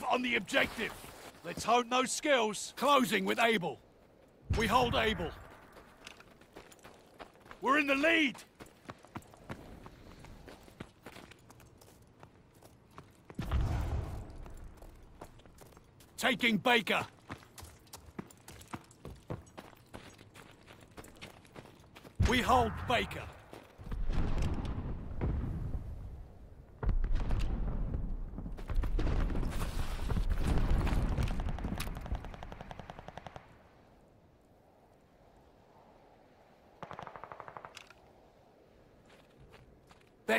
Move on the objective. Let's hone those skills. Closing with Able. We hold Able. We're in the lead. Taking Baker. We hold Baker.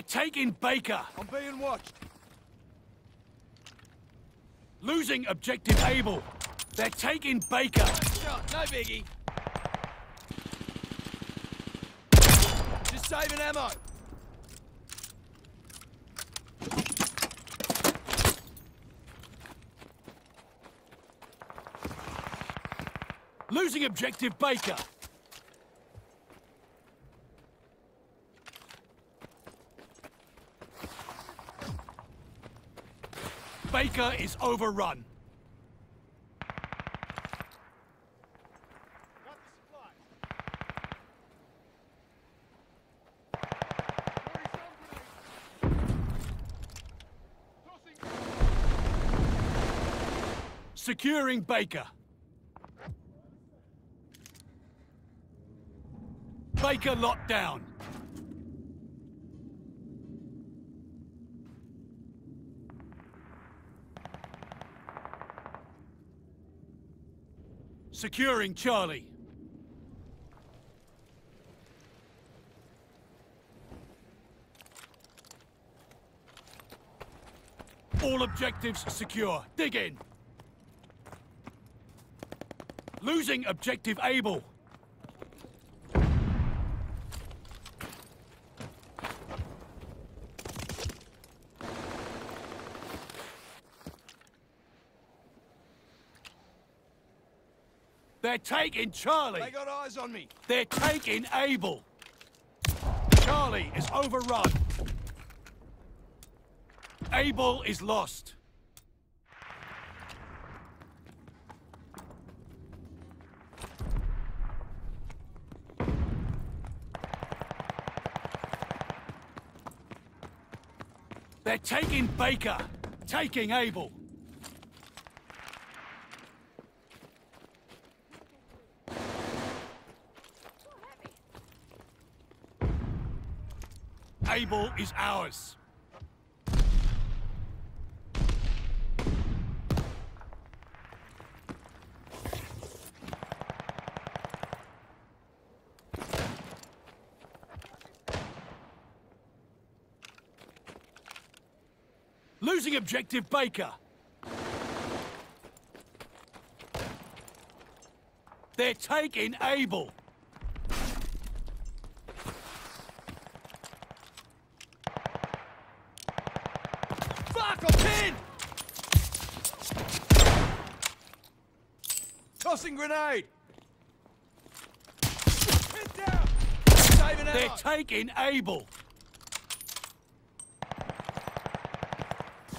They're taking Baker. I'm being watched. Losing objective Able. They're taking Baker. Shot, no biggie. Just saving ammo. Losing objective Baker. Baker is overrun. Securing Baker. Baker locked down. Securing Charlie. All objectives secure. Dig in. Losing objective Able. Taking Charlie. They got eyes on me. They're taking Able. Charlie is overrun. Able is lost. They're taking Baker. Taking Able. Able is ours. Losing objective Baker. They're taking Able. Fuck, I'm pinned! Tossing grenade! Hit down! Saving They're ammo! taking Able!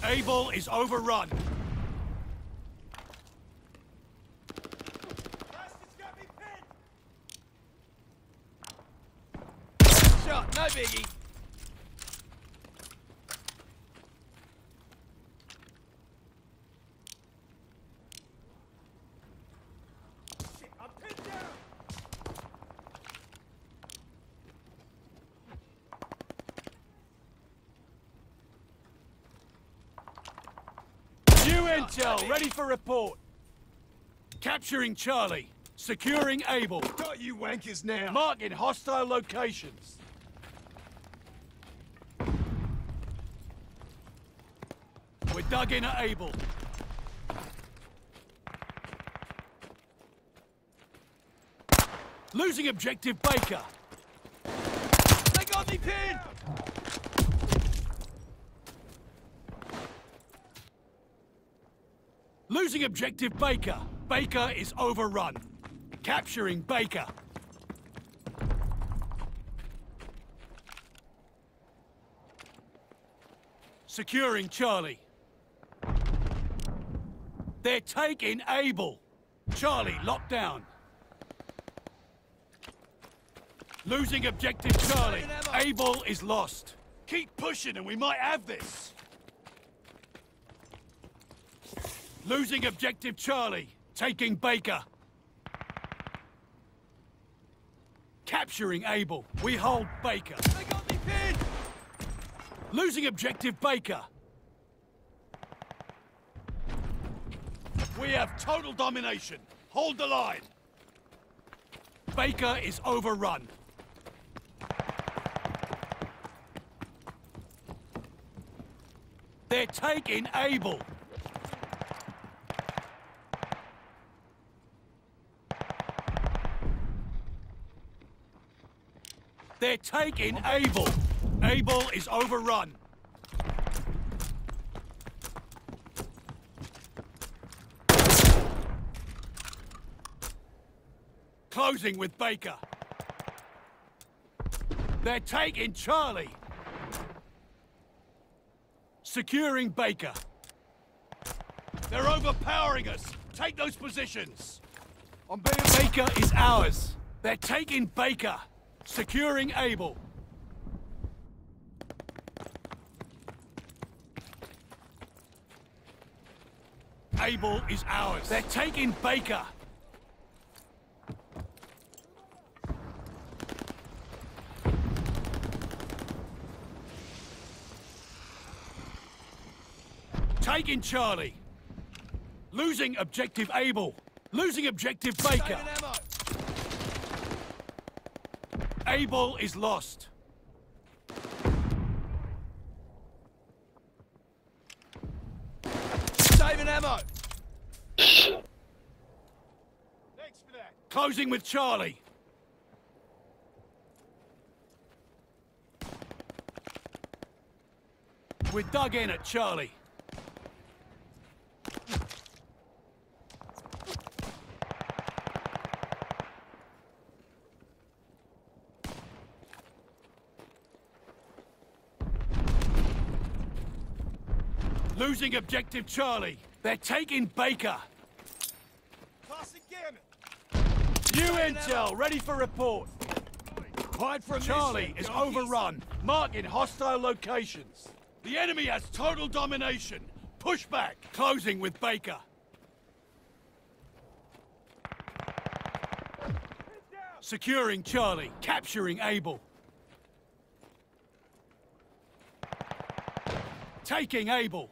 Able is overrun. Shot, no biggie. Shit, I'm pinned down. New ready for report. Capturing Charlie. Securing Able. Got you wankers now. Marking hostile locations. We're dug in at Able. Losing objective Baker. They got me pinned! Losing objective Baker. Baker is overrun. Capturing Baker. Securing Charlie. They're taking Able. Charlie, locked down. Losing objective Charlie. Able is lost. Keep pushing and we might have this. Losing objective Charlie. Taking Baker. Capturing Able. We hold Baker. They got me pinned! Losing objective Baker. We have total domination. Hold the line. Baker is overrun. They're taking Able. They're taking Able. Able is overrun. Closing with Baker. They're taking Charlie. Securing Baker. They're overpowering us. Take those positions. Being... Baker is ours. They're taking Baker. Securing Able. Able is ours. They're taking Baker. Taking Charlie. Losing objective Able. Losing objective Baker. Able is lost. Saving ammo! Thanks for that. Closing with Charlie. We're dug in at Charlie. Losing objective Charlie. They're taking Baker. Passing Gammon. New intel, ready for report. Hide from Charlie is overrun. Marking hostile locations. The enemy has total domination. Push back. Closing with Baker. Securing Charlie. Capturing Able. Taking Able.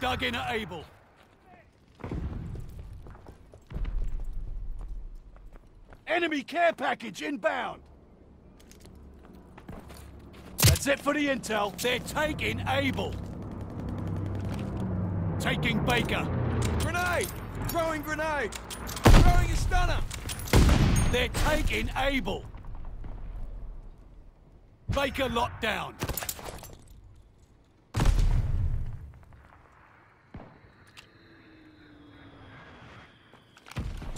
Dug in at Able. Enemy care package inbound. That's it for the intel. They're taking Able. Taking Baker. Grenade! Throwing grenade! Throwing a stunner! They're taking Able. Baker locked down.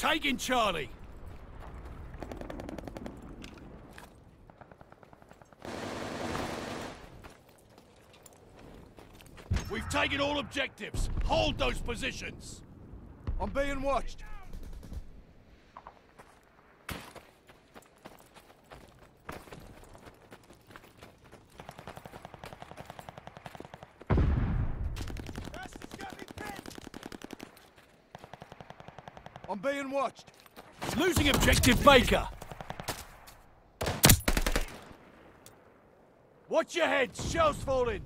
Taking Charlie. We've taken all objectives. Hold those positions. I'm being watched. I'm being watched. Losing objective Baker. Watch your heads, shells falling.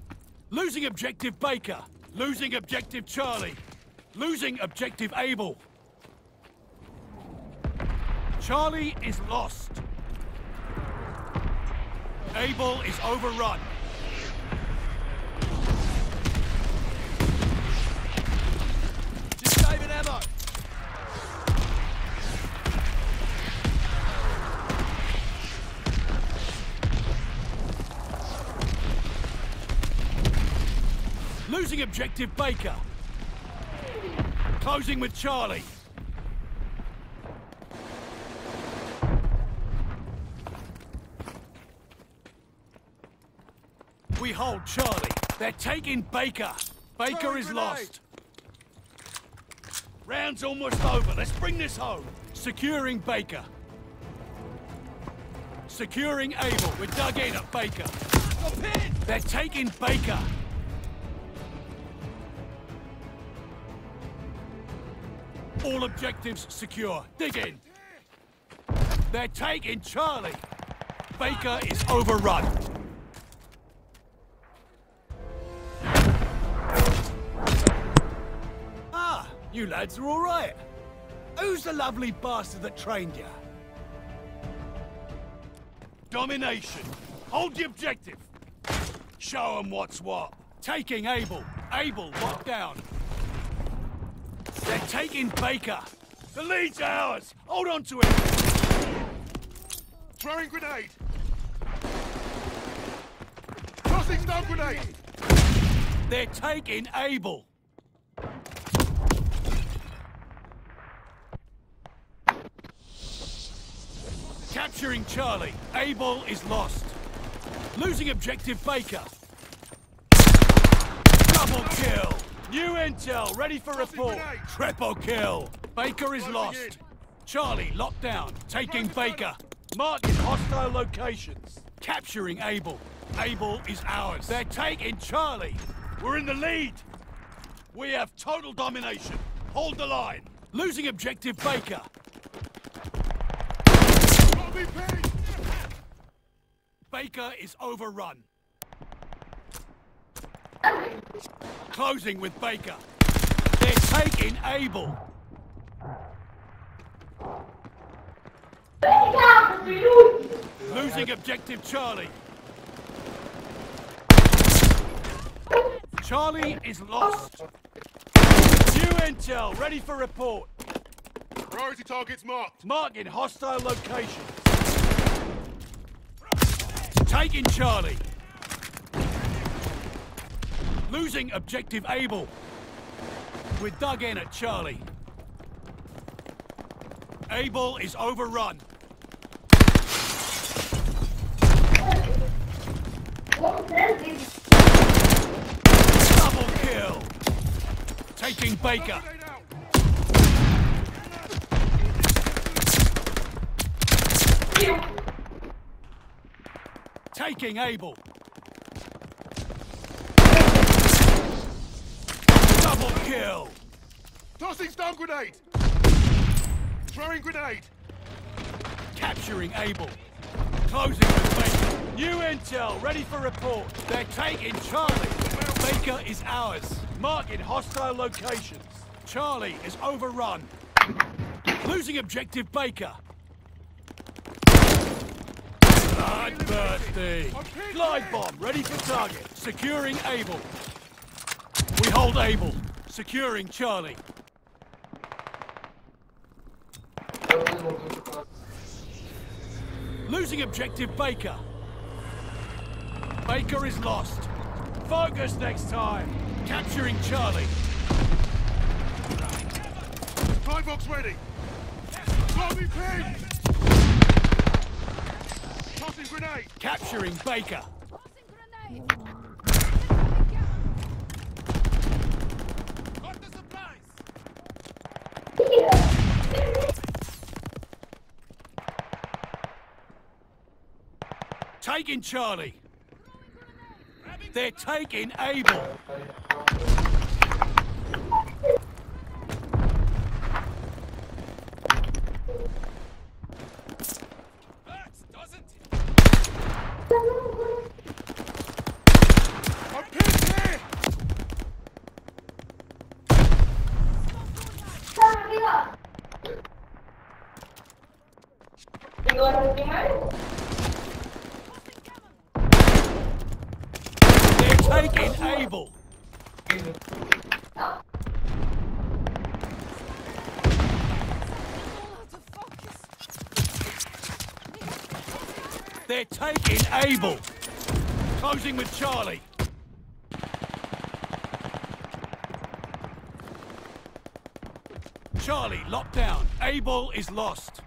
Losing objective Baker. Losing objective Charlie. Losing objective Able. Charlie is lost. Able is overrun. Objective Baker. Closing with Charlie. We hold Charlie. They're taking Baker. Baker Throwing is grenade. lost. Round's almost over. Let's bring this home. Securing Baker. Securing Able. We're dug in at Baker. They're taking Baker. All objectives secure. Dig in. They're taking Charlie. Baker is overrun. Ah, you lads are all right. Who's the lovely bastard that trained you? Domination. Hold the objective. Show 'em what's what. Taking Able. Able locked down. They're taking Baker. The lead's ours. Hold on to it. Throwing grenade! Tossing stun grenade! They're taking Able. Capturing Charlie. Able is lost. Losing objective Baker. Double kill. New intel, ready for report. Triple kill. Baker is lost. Charlie locked down. Taking Baker. Marking hostile locations. Capturing Able. Able is ours. They're taking Charlie. We're in the lead. We have total domination. Hold the line. Losing objective Baker. Got me pinned! Baker is overrun. Closing with Baker. They're taking Able. Losing objective Charlie. Charlie is lost. New intel, ready for report. Priority targets marked. Marking hostile locations. Taking Charlie. Losing objective Able. We're dug in at Charlie. Able is overrun. Double kill. Taking Baker. Taking Able. Double kill. Tossing stun grenade! Throwing grenade! Capturing Able. Closing with Baker. New intel, ready for report. They're taking Charlie. Baker is ours. Marking hostile locations. Charlie is overrun. Losing objective Baker. Bloodthirsty. Glide bomb, ready for target. Securing Able. We hold Able. Securing Charlie. Losing objective Baker. Baker is lost. Focus next time. Capturing Charlie. Time box ready! Me pinned! Tossing grenade! Capturing Baker. Got the supplies! Taking Charlie. They're taking Able. Able. Closing with Charlie. Charlie, locked down. Able is lost.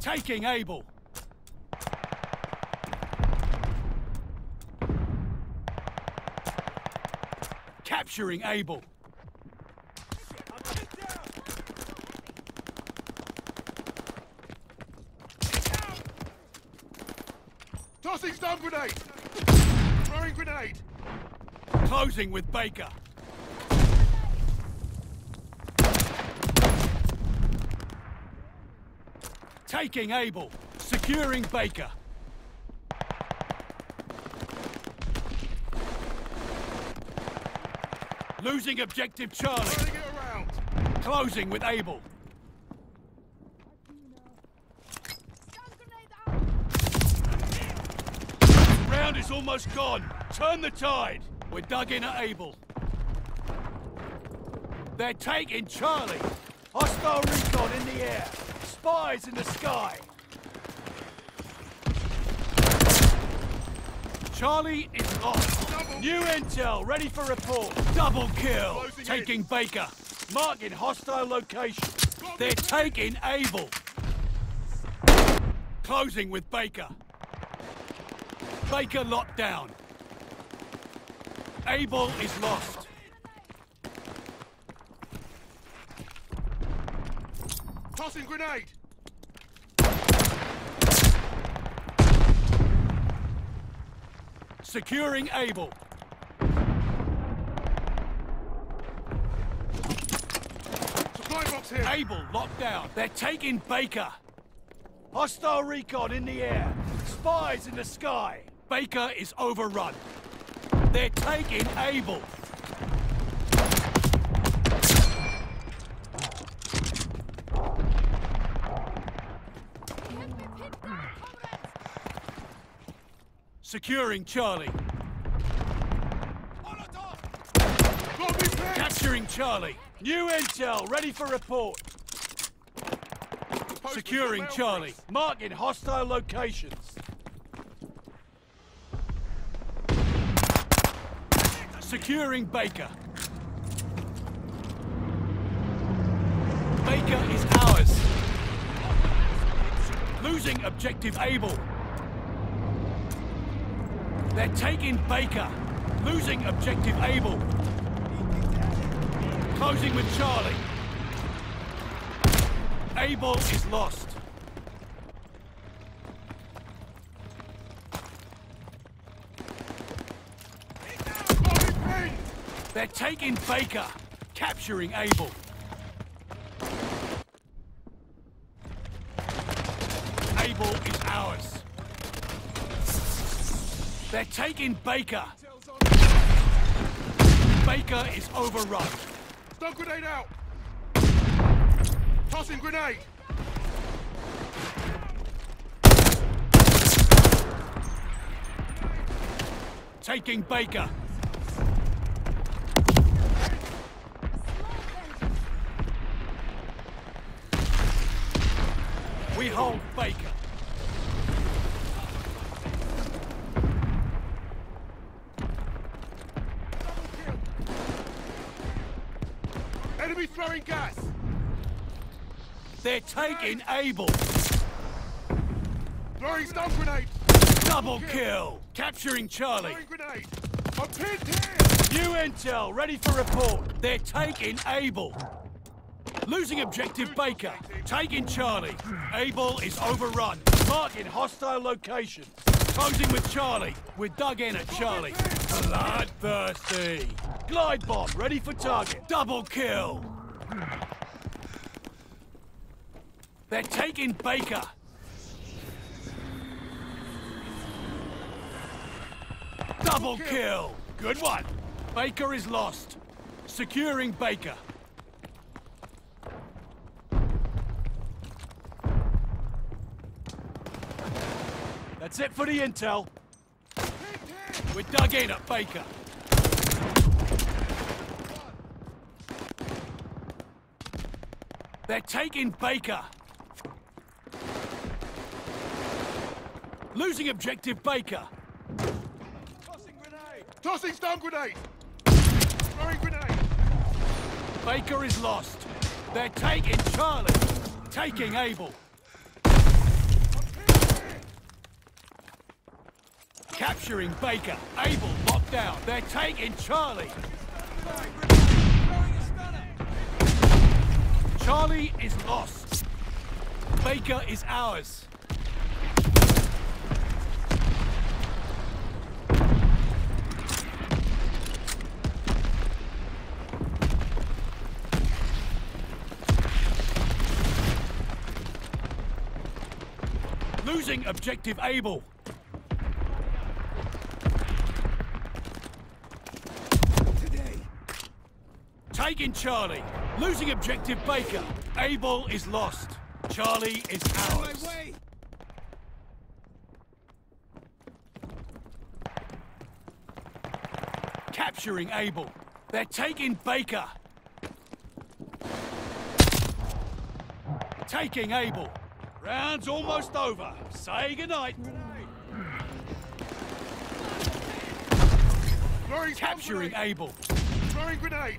Taking Able. Capturing Able. Tossing stun grenade! Throwing grenade! Closing with Baker. Taking Able. Securing Baker. Losing objective Charlie. Closing with Able. Round is almost gone. Turn the tide. We're dug in at Able. They're taking Charlie. Hostile recon in the air. Spies in the sky. Charlie is lost. New intel ready for report. Double kill. Closing in. taking Baker. Marking hostile location. They're taking Able. Closing with Baker. Baker locked down. Able is lost. Tossing grenade! Securing Able. Supply box here! Able locked down. They're taking Baker. Hostile recon in the air. Spies in the sky. Baker is overrun. They're taking Able. Securing Charlie. Got me pinned! Capturing Charlie. New intel ready for report. Securing Charlie. Marking hostile locations. Securing Baker. Baker is ours. Losing objective Able. They're taking Baker. Losing objective Able. Closing with Charlie. Able is lost. They're taking Baker. Capturing. Able They're taking Baker. Baker is overrun. Stun grenade out! Tossing grenade! Taking Baker. We hold Baker. Enemy throwing gas! They're taking Able. Throwing stun grenade! Double kill. Capturing Charlie. Throwing grenade! I'm pinned here! New intel ready for report. They're taking Able. Losing objective Baker. Taking Charlie. Able is overrun. Marking hostile location. Closing with Charlie. We're dug in at Charlie. Bloodthirsty. Glide bomb ready for target. Double kill. They're taking Baker. Double kill. Good one. Baker is lost. Securing Baker. That's it for the intel. We're dug in at Baker. They're taking Baker. Losing objective Baker. Tossing grenade! Tossing stun grenade! Throwing grenade! Baker is lost. They're taking Charlie. Taking Able. Capturing Baker. Able locked down. They're taking Charlie. Charlie is lost. Baker is ours. Losing objective Able. Today! Taking Charlie. Losing objective Baker. Able is lost. Charlie is ours. way! Capturing Able. They're taking Baker. Taking Able. Round's almost over. Say goodnight. Throwing Capturing grenade. Able. Throwing grenade.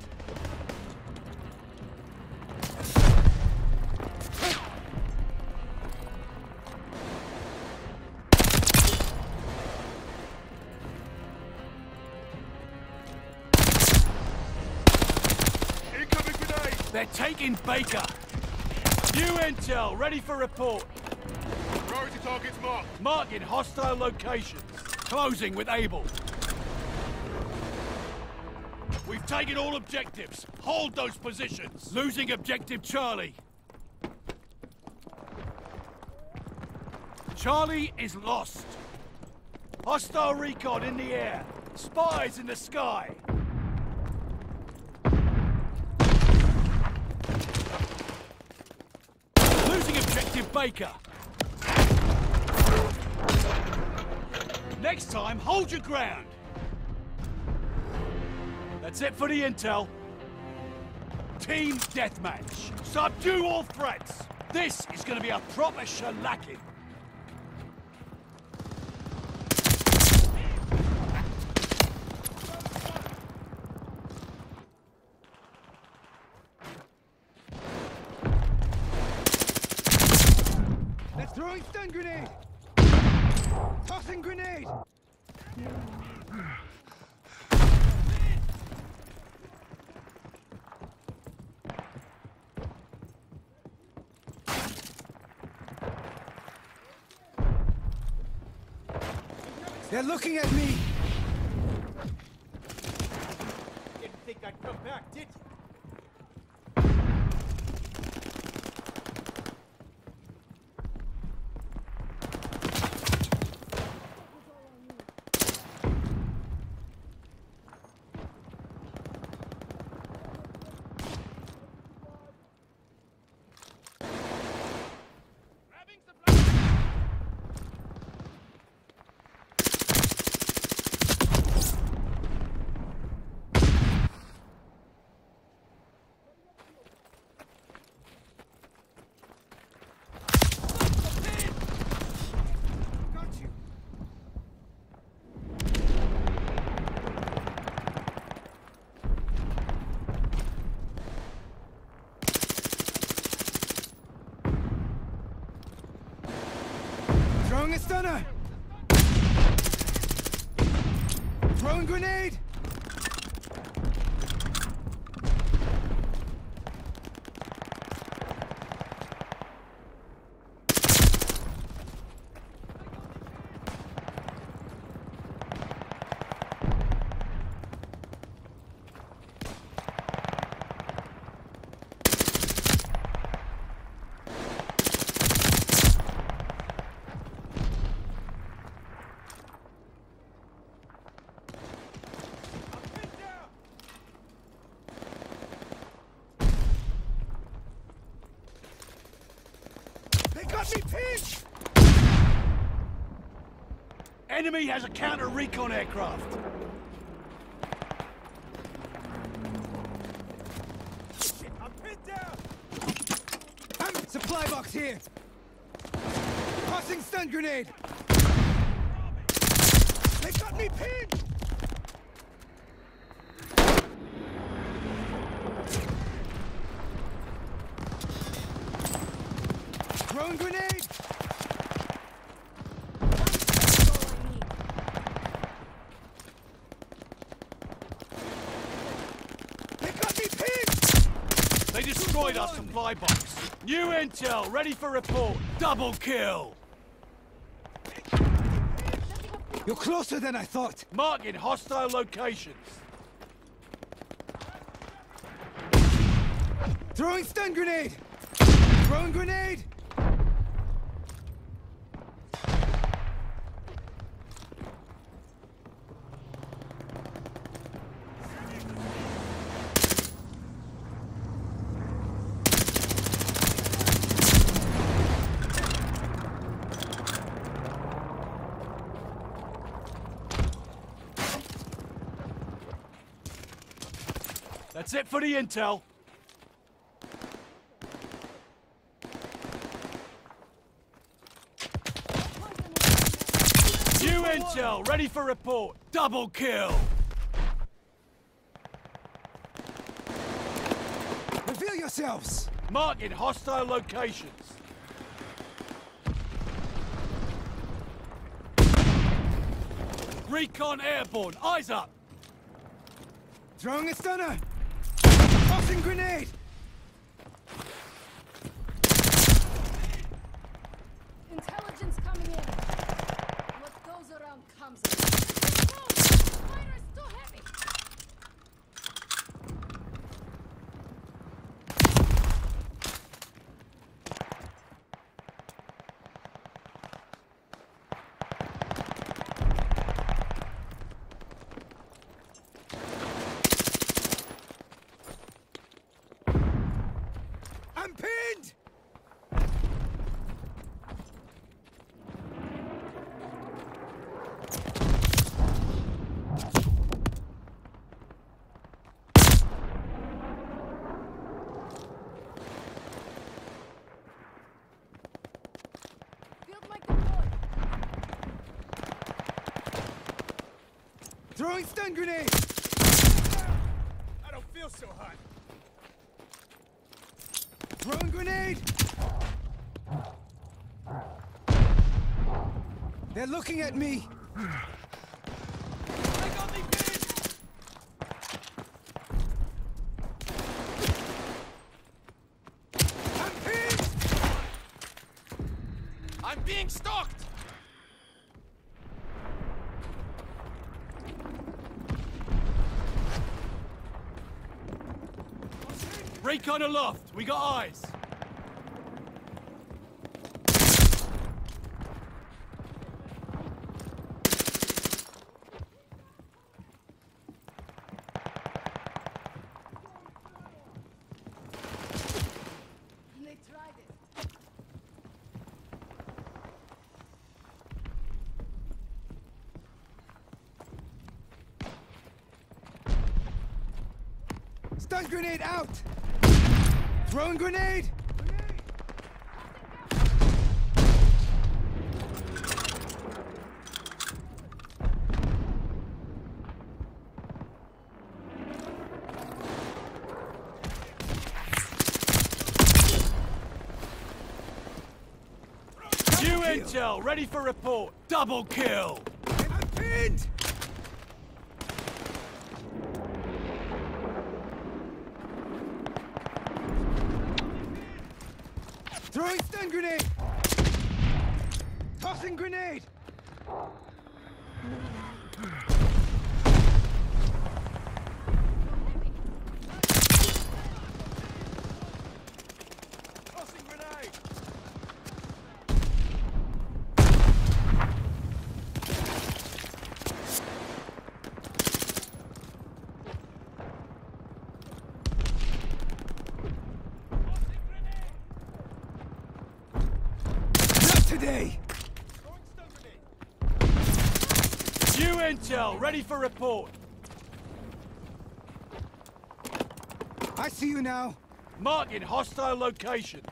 Incoming grenade. They're taking Baker. New intel, ready for report. Priority targets marked. Marking hostile locations. Closing with Able. We've taken all objectives. Hold those positions. Losing objective Charlie. Charlie is lost. Hostile recon in the air. Spies in the sky. Objective Baker. Next time, hold your ground. That's it for the intel. Team deathmatch. Subdue all threats. This is going to be a proper shellacking. They're throwing stun grenade! Tossing grenade! They're looking at me! Didn't think I'd come back, did you? Got you! Throwing a stunner! Throwing grenade! Me pinned! Enemy has a counter recon aircraft. I'm pinned down! I'm supply box here! Tossing stun grenade! They got me pinned! Throwing grenade! destroyed our supply box. New intel, ready for report. Double kill. You're closer than I thought. Marking hostile locations. Throwing stun grenade! Throwing grenade! That's it for the intel. New intel, ready for report. Double kill. Reveal yourselves! Marking hostile locations. Recon airborne, eyes up. Throwing a stunner! Tossing grenade! Throwing stun grenade! I don't feel so hot. Throwing grenade! They're looking at me! I'm pinned! I'm being stalked! Recon aloft, we got eyes. Stun grenade out! Throwing grenade! New intel, ready for report. Double kill. I'm pinned! Throwing stun grenade! Tossing grenade! Tossing grenade! Not today! Throwing stun grenade! New intel, ready for report. I see you now. Marking hostile locations.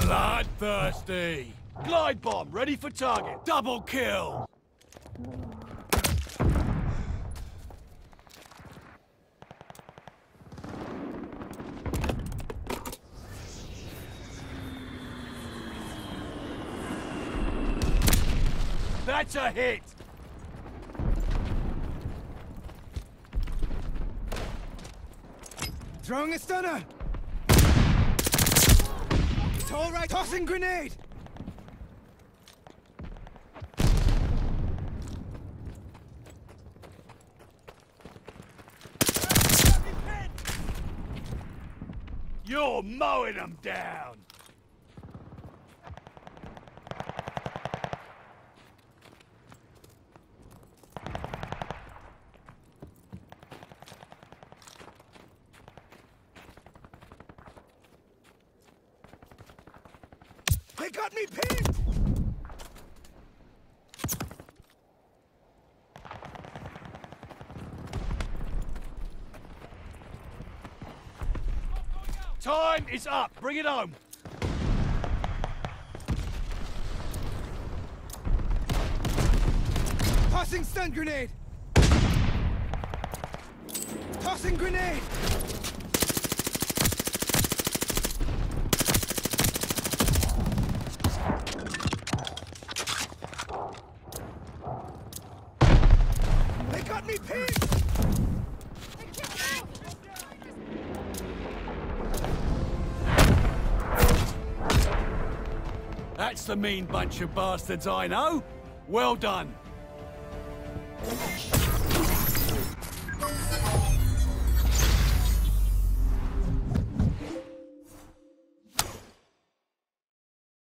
Bloodthirsty. Glide bomb, ready for target. Double kill. That's a hit! Throwing a stunner! It's all right, tossing grenade! You're mowing them down! Got me pinned! Time is up! Bring it home! Tossing stun grenade! Tossing grenade! The mean bunch of bastards I know. Well done.